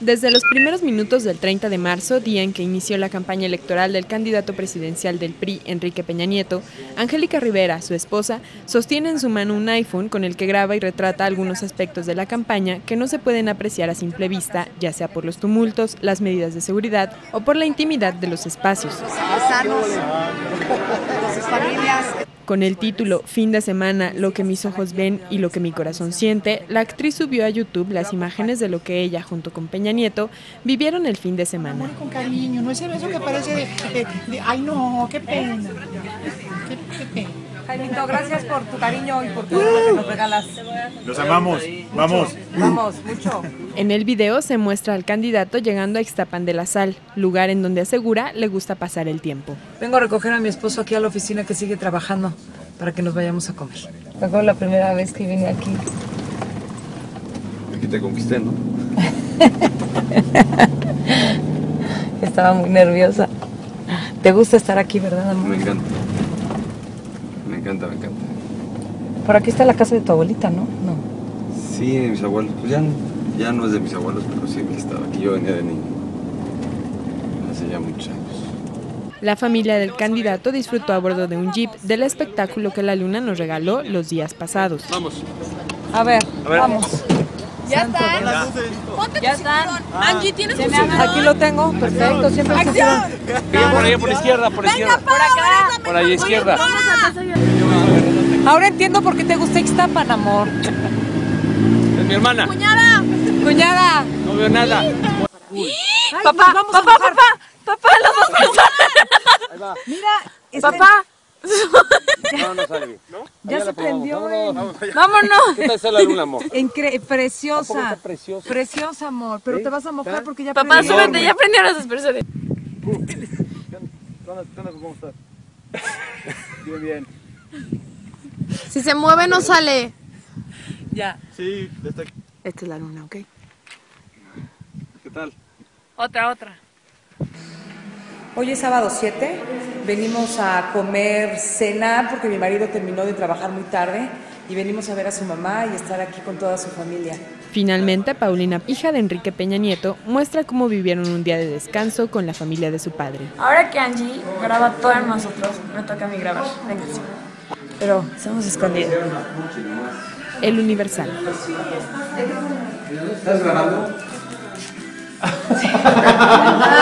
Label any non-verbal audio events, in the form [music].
Desde los primeros minutos del 30 de marzo, día en que inició la campaña electoral del candidato presidencial del PRI, Enrique Peña Nieto, Angélica Rivera, su esposa, sostiene en su mano un iPhone con el que graba y retrata algunos aspectos de la campaña que no se pueden apreciar a simple vista, ya sea por los tumultos, las medidas de seguridad o por la intimidad de los espacios. [laughs] Con el título Fin de semana, lo que mis ojos ven y lo que mi corazón siente, la actriz subió a YouTube las imágenes de lo que ella, junto con Peña Nieto, vivieron el fin de semana. Jaimito, gracias por tu cariño y por todo lo que nos regalas. Los amamos, vamos. Vamos, mucho. En el video se muestra al candidato llegando a Ixtapan de la Sal, lugar en donde asegura le gusta pasar el tiempo. Vengo a recoger a mi esposo aquí a la oficina que sigue trabajando para que nos vayamos a comer. Fue la primera vez que vine aquí. Aquí te conquisté, ¿no? [laughs] Estaba muy nerviosa. ¿Te gusta estar aquí, verdad, amor? Me encanta. Me encanta, me encanta. Por aquí está la casa de tu abuelita, ¿no? No. Sí, de mis abuelos. Pues ya, ya no es de mis abuelos, pero sí que estaba aquí. Yo venía de niño. Hace ya muchos años. La familia del candidato disfrutó a bordo de un jeep del espectáculo que la luna nos regaló los días pasados. Vamos. A ver, vamos. Ya están. Ponte Ya tu están. cinturón. Angie, ¿tienes tu Aquí lo tengo, perfecto, siempre ¡Acción! cinturón. por ahí, por la izquierda, por la izquierda. Por acá. Por ahí, izquierda. Ahora entiendo por qué te gusta Ixtapan, amor. Es mi hermana. Cuñada. Cuñada. No veo nada. Papá, papá, papá, papá, los dos Mira, papá. [laughs] No, no sale. ¿No? Ya se prendió. Vámonos. Vámonos. ¿Qué tal la luna, amor? Incre- preciosa. preciosa? Preciosa, amor. Pero te vas a mojar porque ya Papá, súbete, ya prendieron las aspersores. ¿Cómo estás? Bien, bien. Si se mueve, no sale. Ya. Sí, está aquí. Esta es la luna, ¿ok? ¿Qué tal? Otra, otra. Hoy es sábado 7. Venimos a comer cena porque mi marido terminó de trabajar muy tarde y venimos a ver a su mamá y estar aquí con toda su familia. Finalmente, Paulina, hija de Enrique Peña Nieto, muestra cómo vivieron un día de descanso con la familia de su padre. Ahora que Angie graba todo en nosotros, me toca a mí grabar. Venga. Pero estamos escondidos. El Universal. ¿Estás grabando? [laughs]